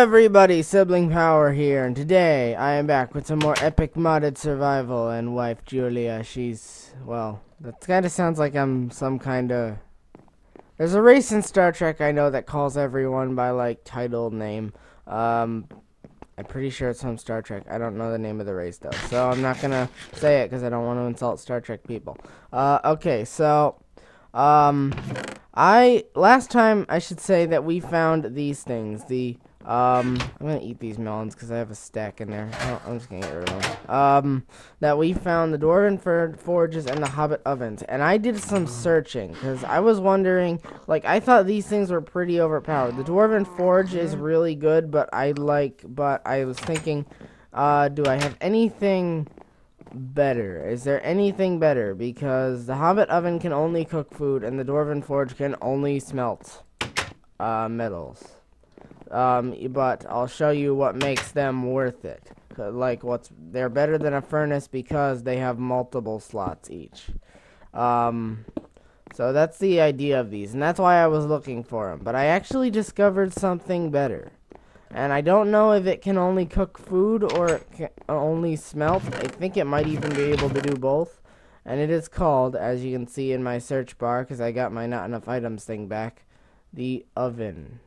everybody, Sibling Power here, and today I am back with some more epic modded survival, and wife Julia, she's, well, that kind of sounds like I'm some kind of... There's a race in Star Trek I know that calls everyone by, like, title name. Um, I'm pretty sure it's from Star Trek. I don't know the name of the race, though, so I'm not gonna say it because I don't want to insult Star Trek people. Uh, okay, so, um, I, last time I should say that we found these things, the um, I'm gonna eat these melons because I have a stack in there. Oh, I'm just gonna get rid of them. Um, that we found the Dwarven Forges and the Hobbit Ovens. And I did some searching because I was wondering, like, I thought these things were pretty overpowered. The Dwarven Forge is really good, but I like, but I was thinking, uh, do I have anything better? Is there anything better? Because the Hobbit Oven can only cook food and the Dwarven Forge can only smelt, uh, metals. Um, but I'll show you what makes them worth it. Like what's they're better than a furnace because they have multiple slots each. Um, so that's the idea of these, and that's why I was looking for them. But I actually discovered something better. And I don't know if it can only cook food or it can only smelt. I think it might even be able to do both. And it is called, as you can see in my search bar, because I got my not enough items thing back, the oven.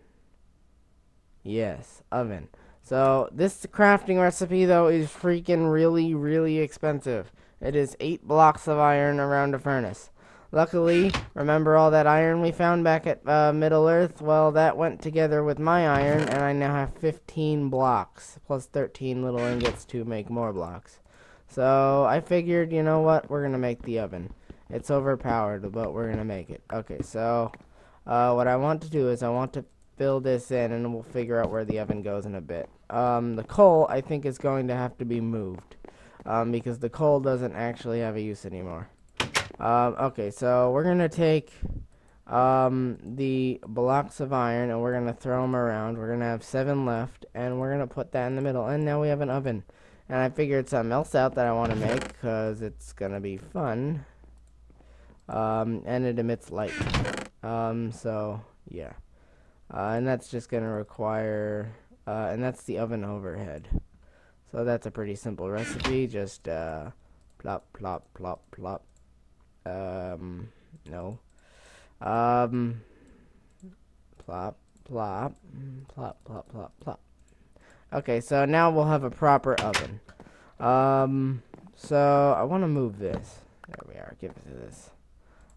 Yes, oven. So this crafting recipe though is freaking really, really expensive. It is eight blocks of iron around a furnace. Luckily, remember all that iron we found back at uh, Middle Earth? Well, that went together with my iron, and I now have 15 blocks, plus 13 little ingots to make more blocks. So, I figured, you know what, we're going to make the oven. It's overpowered, but we're going to make it. Okay, so, uh, what I want to do is I want to fill this in and we'll figure out where the oven goes in a bit. Um, the coal, I think, is going to have to be moved um, because the coal doesn't actually have a use anymore. Um, okay, so we're going to take um, the blocks of iron and we're going to throw them around. We're going to have seven left and we're going to put that in the middle. And now we have an oven. And I figured something else out that I want to make because it's going to be fun. Um, and it emits light. Um, so, yeah. Uh, and that's just going to require, uh, and that's the oven overhead. So that's a pretty simple recipe. Just uh, plop, plop, plop, plop. Um, no. Um, plop, plop, plop, plop, plop, plop. Okay, so now we'll have a proper oven. Um, so I want to move this. There we are. Give it to this.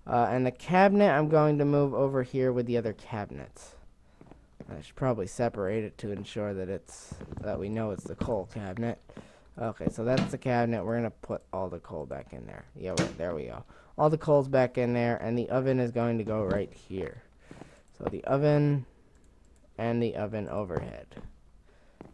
Uh, and the cabinet I'm going to move over here with the other cabinets. I should probably separate it to ensure that it's that we know it's the coal cabinet. Okay, so that's the cabinet. We're gonna put all the coal back in there. Yeah, there we go. All the coal's back in there, and the oven is going to go right here. So the oven and the oven overhead.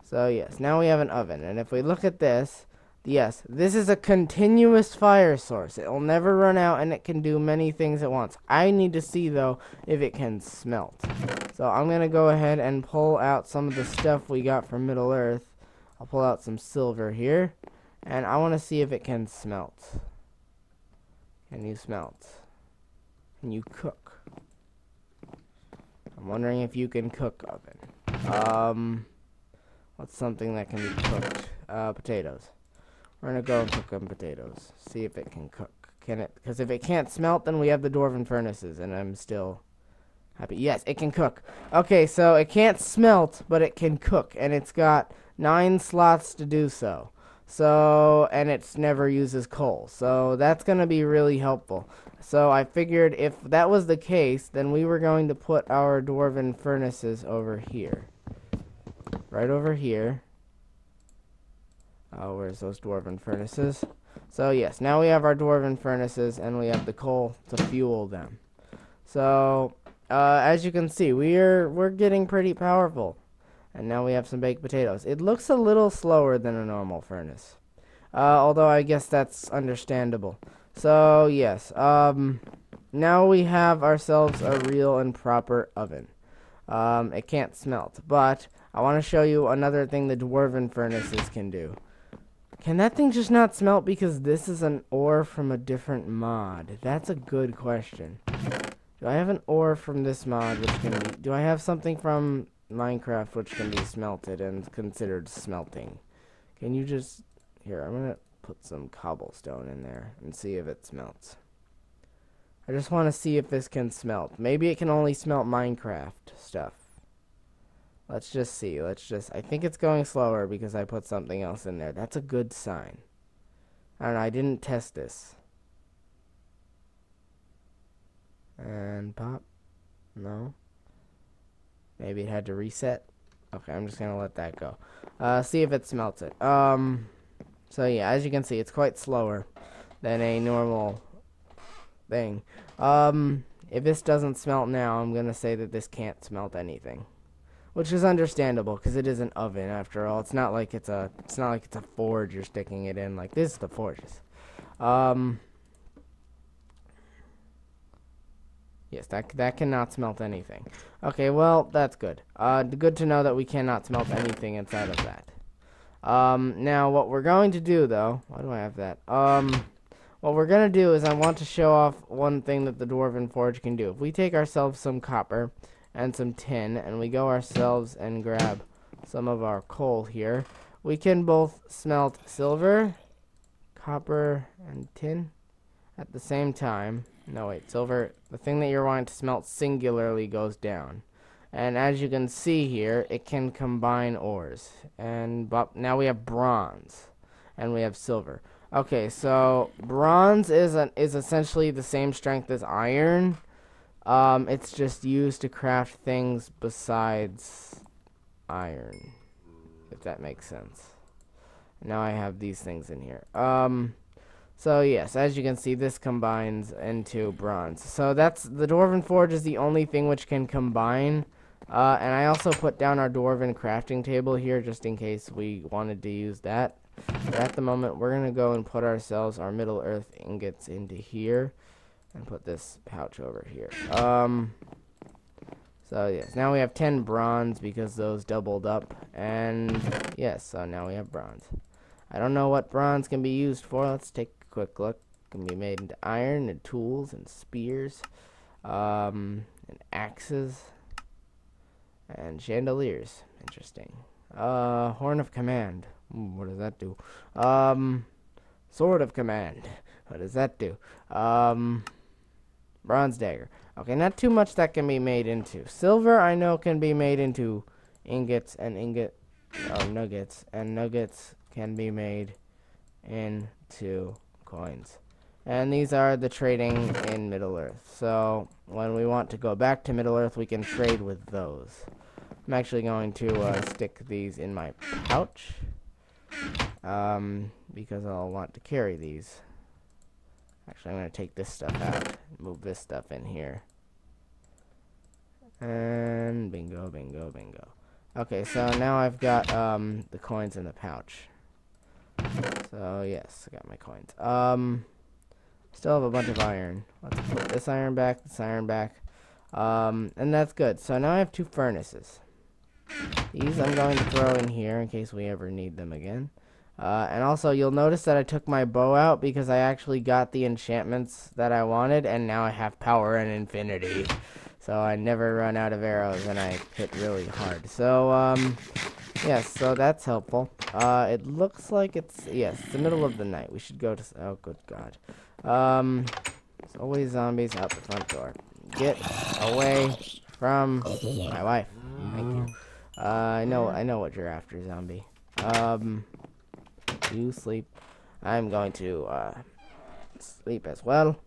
So yes, now we have an oven, and if we look at this, Yes, this is a continuous fire source. It will never run out and it can do many things at once. I need to see, though, if it can smelt. So I'm going to go ahead and pull out some of the stuff we got from Middle Earth. I'll pull out some silver here. And I want to see if it can smelt. Can you smelt? Can you cook? I'm wondering if you can cook oven. Um, what's something that can be cooked? Uh, potatoes. We're gonna go and cook them potatoes. See if it can cook. Can it? Because if it can't smelt, then we have the dwarven furnaces, and I'm still happy. Yes, it can cook. Okay, so it can't smelt, but it can cook, and it's got nine slots to do so. So, and it's never uses coal. So that's gonna be really helpful. So I figured if that was the case, then we were going to put our dwarven furnaces over here. Right over here. Uh, where's those dwarven furnaces? So yes, now we have our dwarven furnaces and we have the coal to fuel them. So uh, as you can see, we're we're getting pretty powerful. And now we have some baked potatoes. It looks a little slower than a normal furnace. Uh, although I guess that's understandable. So yes, um, now we have ourselves a real and proper oven. Um, it can't smelt, but I want to show you another thing the dwarven furnaces can do. Can that thing just not smelt because this is an ore from a different mod? That's a good question. Do I have an ore from this mod which can be... Do I have something from... Minecraft which can be smelted and considered smelting. Can you just... Here, I'm to put some cobblestone in there and see if it smelts. I just want to see if this can smelt. Maybe it can only smelt Minecraft stuff. Let's just see. Let's just... I think it's going slower because I put something else in there. That's a good sign. I don't know. I didn't test this. And pop. No. Maybe it had to reset. Okay, I'm just going to let that go. Uh, see if it smelts it. Um, so yeah, as you can see, it's quite slower than a normal thing. Um, if this doesn't smelt now, I'm going to say that this can't smelt anything. Which is understandable, because it is an oven, after all. It's not like it's a, it's not like it's a forge you're sticking it in. Like, this is the forges. Um... Yes, that that cannot smelt anything. Okay, well, that's good. Uh, good to know that we cannot smelt anything inside of that. Um, now, what we're going to do, though... Why do I have that? Um, what we're going to do is I want to show off one thing that the Dwarven Forge can do. If we take ourselves some copper and some tin, and we go ourselves and grab some of our coal here, we can both smelt silver, copper, and tin at the same time. No, wait, silver, the thing that you're wanting to smelt singularly goes down. And as you can see here, it can combine ores. And but now we have bronze, and we have silver. Okay, so bronze is an, is essentially the same strength as iron. Um, it's just used to craft things besides iron, if that makes sense. Now I have these things in here. Um, so yes, as you can see, this combines into bronze. So that's the Dwarven Forge is the only thing which can combine. Uh, and I also put down our Dwarven crafting table here just in case we wanted to use that. But at the moment, we're going to go and put ourselves our Middle Earth ingots into here. And put this pouch over here. Um, so yes, now we have 10 bronze because those doubled up. And yes, so now we have bronze. I don't know what bronze can be used for. Let's take a quick look. It Can be made into iron and tools and spears, um, and axes and chandeliers. Interesting. Uh, horn of command. Ooh, what does that do? Um, sword of command. What does that do? Um, bronze dagger. Okay, not too much that can be made into. Silver, I know, can be made into ingots and ingot, or nuggets, and nuggets can be made into coins. And these are the trading in Middle Earth. So when we want to go back to Middle Earth, we can trade with those. I'm actually going to uh, stick these in my pouch. Um, because I'll want to carry these. Actually, I'm going to take this stuff out. Move this stuff in here. And bingo, bingo, bingo. Okay, so now I've got um, the coins in the pouch. So, yes, I got my coins. Um, still have a bunch of iron. Let's put this iron back, this iron back. Um, and that's good. So now I have two furnaces. These I'm going to throw in here in case we ever need them again. Uh, and also, you'll notice that I took my bow out because I actually got the enchantments that I wanted, and now I have power and infinity. So I never run out of arrows, and I hit really hard. So, um, yes, so that's helpful. Uh, it looks like it's, yes, the middle of the night. We should go to, oh, good God. Um, there's always zombies out the front door. Get away from my wife. Thank you. Uh, I know, I know what you're after, zombie. Um, you sleep. I'm going to, uh, sleep as well.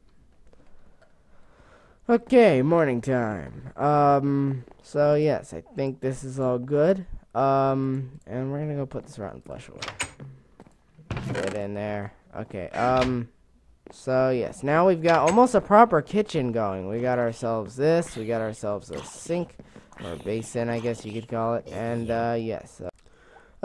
Okay, morning time. Um, so yes, I think this is all good. Um, and we're gonna go put this rotten flesh away. Get in there. Okay, um, so yes, now we've got almost a proper kitchen going. We got ourselves this, we got ourselves a sink, or basin, I guess you could call it, and, uh, yes. Uh,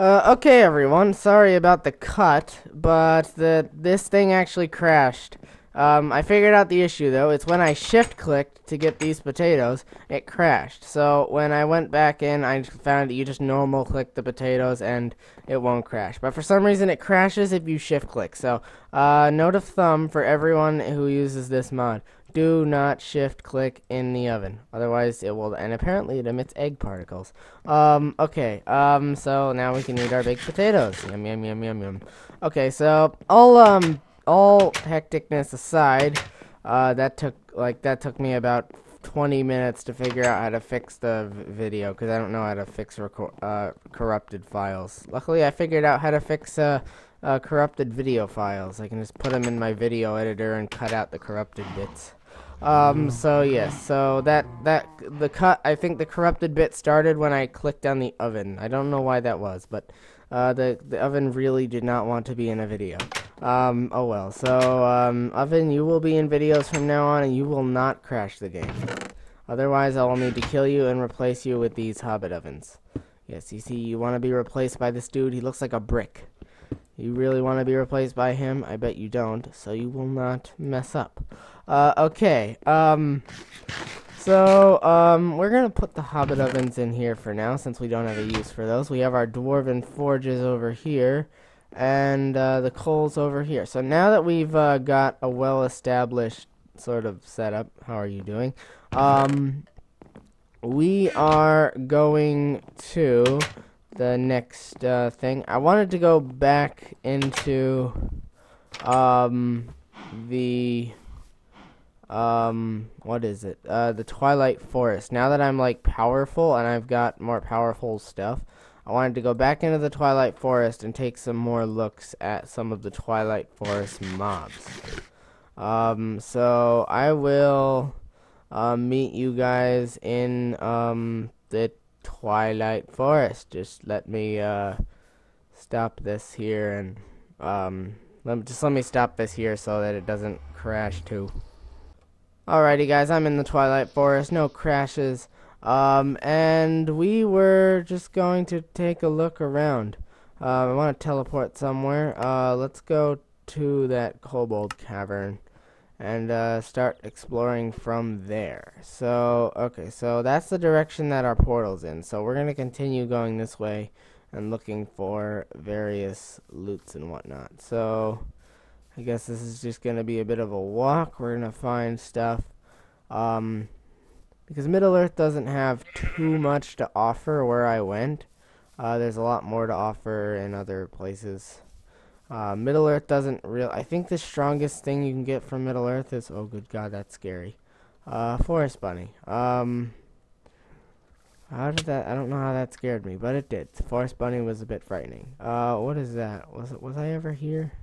uh, okay, everyone, sorry about the cut, but the this thing actually crashed. Um, I figured out the issue though. It's when I shift clicked to get these potatoes, it crashed. So when I went back in, I found that you just normal click the potatoes and it won't crash. But for some reason, it crashes if you shift click. So uh, note of thumb for everyone who uses this mod: do not shift click in the oven. Otherwise it will, and apparently it emits egg particles. Um, okay, um, so now we can eat our baked potatoes. Yum, yum, yum, yum, yum. Okay, so all, um, all hecticness aside, uh, that took, like, that took me about 20 minutes to figure out how to fix the video, because I don't know how to fix uh, corrupted files. Luckily, I figured out how to fix, uh, uh, corrupted video files. I can just put them in my video editor and cut out the corrupted bits. Um, so yes, so that, that, the cut, I think the corrupted bit started when I clicked on the oven. I don't know why that was, but, uh, the, the oven really did not want to be in a video. Um, oh well, so, um, oven, you will be in videos from now on and you will not crash the game. Otherwise, I will need to kill you and replace you with these hobbit ovens. Yes, you see, you want to be replaced by this dude, he looks like a brick. You really want to be replaced by him? I bet you don't, so you will not mess up. Uh, okay, um, so, um, we're gonna put the hobbit ovens in here for now, since we don't have a use for those. We have our dwarven forges over here, and, uh, the coals over here. So now that we've, uh, got a well-established sort of setup, how are you doing? Um, we are going to the next uh, thing. I wanted to go back into um, the um, what is it? Uh, the Twilight Forest. Now that I'm like powerful and I've got more powerful stuff, I wanted to go back into the Twilight Forest and take some more looks at some of the Twilight Forest mobs. Um, so I will uh, meet you guys in um, the Twilight Forest. Just let me uh, stop this here and um, let me, just let me stop this here so that it doesn't crash too. Alrighty guys, I'm in the Twilight Forest, no crashes. Um, and we were just going to take a look around. Uh, I want to teleport somewhere. Uh, let's go to that kobold cavern and uh, start exploring from there. So, okay, so that's the direction that our portal's in. So we're going to continue going this way and looking for various loots and whatnot. So, I guess this is just going to be a bit of a walk. We're going to find stuff. Um, because Middle-earth doesn't have too much to offer where I went. Uh, there's a lot more to offer in other places. Uh, Middle Earth doesn't real. I think the strongest thing you can get from Middle Earth is oh good god that's scary. Uh, Forest Bunny. Um, how did that? I don't know how that scared me, but it did. Forest Bunny was a bit frightening. Uh, what is that? Was it? Was I ever here?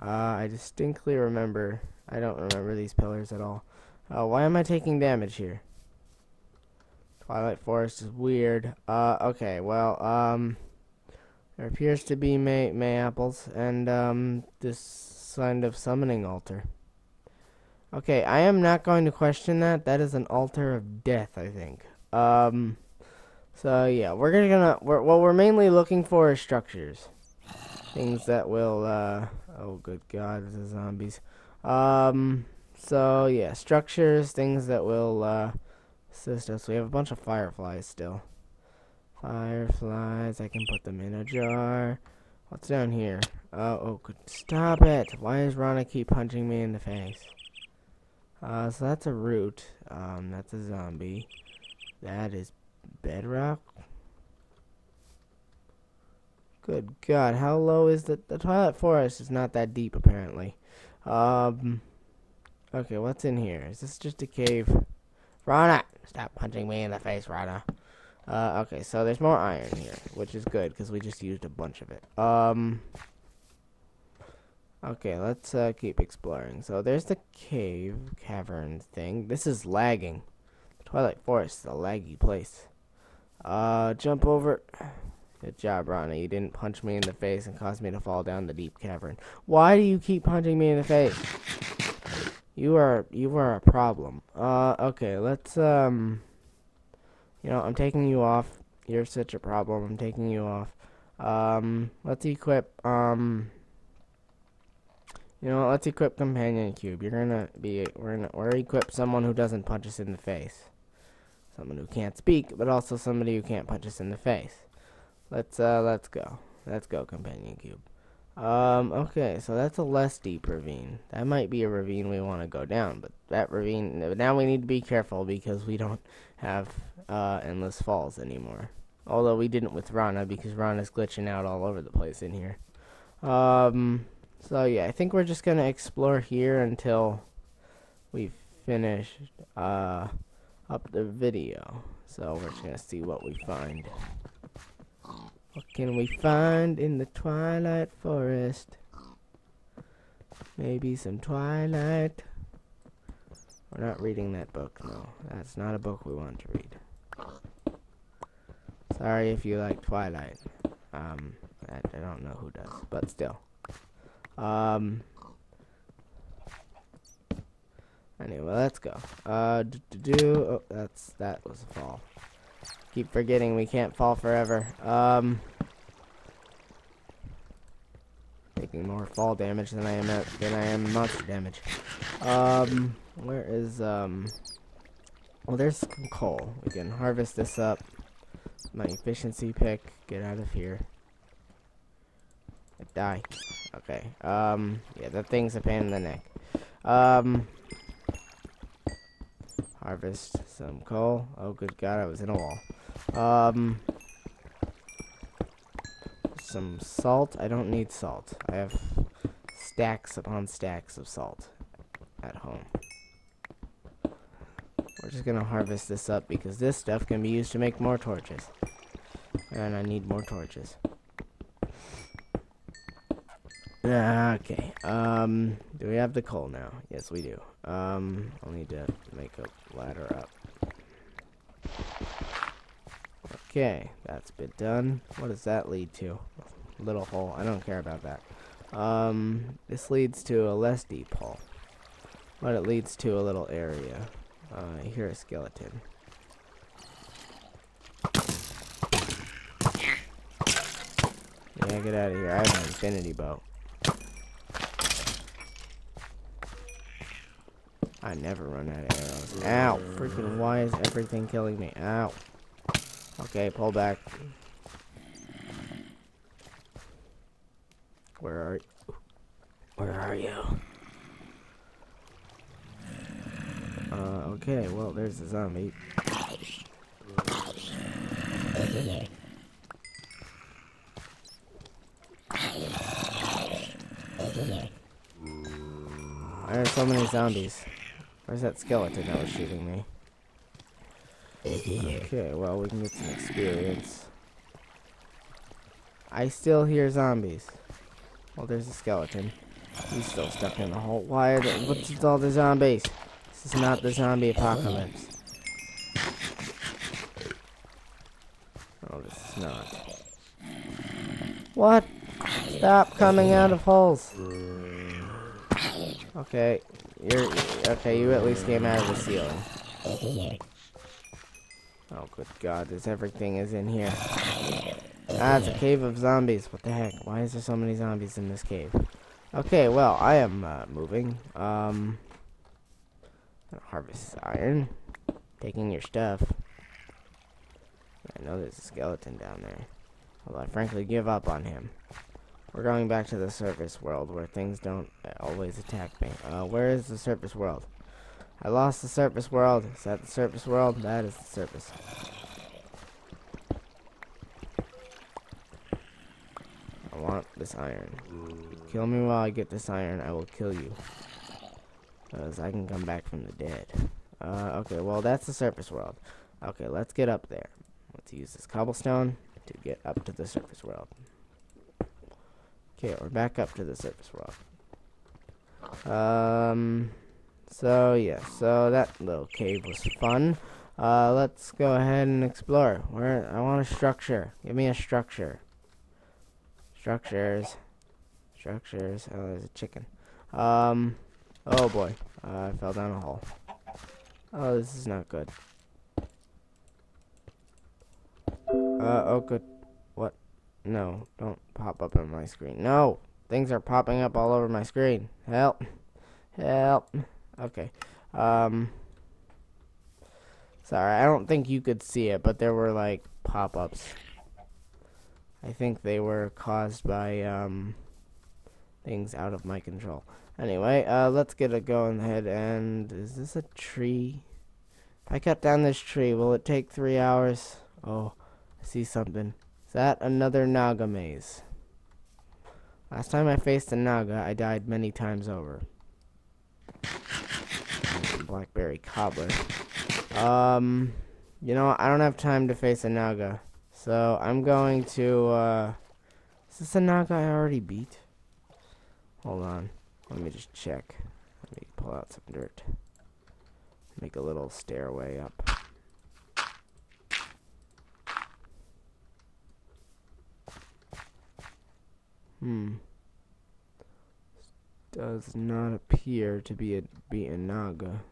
Uh, I distinctly remember. I don't remember these pillars at all. Uh, why am I taking damage here? Twilight Forest is weird. Uh, okay, well, um. There appears to be May, May apples and um, this kind of summoning altar. Okay, I am not going to question that. That is an altar of death, I think. Um, so yeah, we're gonna we're, what we're mainly looking for is structures, things that will. Uh, oh, good God, the zombies. Um, so yeah, structures, things that will uh, assist us. We have a bunch of fireflies still. Fireflies, I can put them in a jar. What's down here? Uh, oh, good. Stop it! Why does Rana keep punching me in the face? Uh, so that's a root. Um, that's a zombie. That is bedrock. Good God, how low is the the Twilight Forest? Is not that deep apparently. Um. Okay, what's in here? Is this just a cave? Rana, stop punching me in the face, Rana. Uh, okay, so there's more iron here, which is good because we just used a bunch of it. Um, okay, let's uh, keep exploring. So there's the cave, cavern thing. This is lagging. Twilight Forest is a laggy place. Uh, jump over. Good job, Ronnie. You didn't punch me in the face and cause me to fall down the deep cavern. Why do you keep punching me in the face? You are you are a problem. Uh, okay, let's um. You know, I'm taking you off. You're such a problem. I'm taking you off. Um, let's equip, um, you know, let's equip Companion Cube. You're gonna be, we're gonna, we're equip someone who doesn't punch us in the face. Someone who can't speak, but also somebody who can't punch us in the face. Let's, uh, let's go. Let's go, Companion Cube. Um, okay, so that's a less deep ravine. That might be a ravine we want to go down, but that ravine, now we need to be careful because we don't have uh, endless falls anymore. Although we didn't with Rana because Rana's glitching out all over the place in here. Um, so yeah, I think we're just going to explore here until we've finished uh, up the video. So we're just going to see what we find. What can we find in the Twilight Forest? Maybe some Twilight. We're not reading that book, no. That's not a book we want to read. Sorry if you like Twilight. Um, I, don't know who does, but still. Um. Anyway, let's go. Uh, do, do oh, that's that was a fall. Keep forgetting we can't fall forever. Um, taking more fall damage than I am at, than I am monster damage. Um, where is um? Well, there's some coal. We can harvest this up. My efficiency pick. Get out of here. Die. Okay. Um. Yeah, that thing's a pain in the neck. Um. Harvest some coal. Oh, good God, I was in a wall. Um, some salt. I don't need salt. I have stacks upon stacks of salt at home. We're just gonna harvest this up because this stuff can be used to make more torches. And I need more torches. Okay. Um, do we have the coal now? Yes, we do. Um, I'll need to make a ladder up. Okay, that's been done. What does that lead to? Little hole. I don't care about that. Um, this leads to a less deep hole. But it leads to a little area. Uh, I hear a skeleton. Yeah, get out of here. I have an infinity bow. I never run out of arrows. Ow! Freaking why is everything killing me? Ow. Okay, pull back. Where are you? Where are you? Uh, okay, well, there's the zombie. Why are so many zombies? Where's that skeleton that was shooting me? Okay, well, we can get some experience. I still hear zombies. Well, there's a skeleton. He's still stuck in the hole. Why are there, what's with all the zombies? This is not the zombie apocalypse. Oh, this is not. What? Stop coming out of holes. Okay, you're, okay, you at least came out of the ceiling. Oh, good God, this everything is in here. Ah, it's a cave of zombies. What the heck? Why is there so many zombies in this cave? Okay, well, I am uh, moving. Um, harvest iron. Taking your stuff. I know there's a skeleton down there. Although I frankly give up on him. We're going back to the surface world where things don't always attack me. Uh, where is the surface world? I lost the surface world. Is that the surface world? That is the surface. I want this iron. Kill me while I get this iron. I will kill you. Because I can come back from the dead. Uh, okay, well, that's the surface world. Okay, let's get up there. Let's use this cobblestone to get up to the surface world. Okay, we're back up to the surface world. Um... So, yeah, so that little cave was fun. Uh, let's go ahead and explore. Where I want a structure. Give me a structure. Structures. Structures. Oh, there's a chicken. Um, oh boy. Uh, I fell down a hole. Oh, this is not good. Uh, oh good. No, don't pop up on my screen. No! Things are popping up all over my screen. Help. Help. Okay. Um, sorry, I don't think you could see it, but there were like pop-ups. I think they were caused by um, things out of my control. Anyway, uh, let's get it going ahead. And is this a tree? If I cut down this tree, will it take three hours? Oh, I see something. That another Naga maze? Last time I faced a Naga, I died many times over. Blackberry cobbler. Um, you know, I don't have time to face a Naga. So I'm going to, uh, is this a Naga I already beat? Hold on. Let me just check. Let me pull out some dirt. Make a little stairway up. Hmm. Does not appear to be a beaten Naga.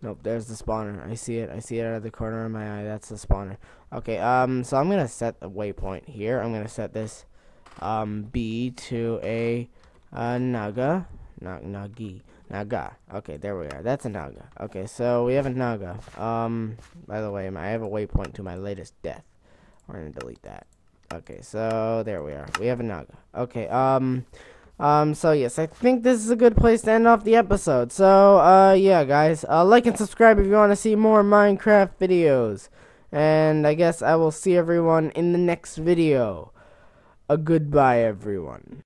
Nope, there's the spawner. I see it. I see it out of the corner of my eye. That's the spawner. Okay, um, so I'm gonna set the waypoint here. I'm gonna set this, um, B to a, uh, Naga. Not Nagi. Naga. Okay, there we are. That's a Naga. Okay, so we have a Naga. Um, by the way, I have a waypoint to my latest death. We're gonna delete that. Okay, so there we are. We have a Naga. Okay, um, um, so yes, I think this is a good place to end off the episode. So, uh, yeah, guys, uh, like and subscribe if you want to see more Minecraft videos. And I guess I will see everyone in the next video. A goodbye, everyone.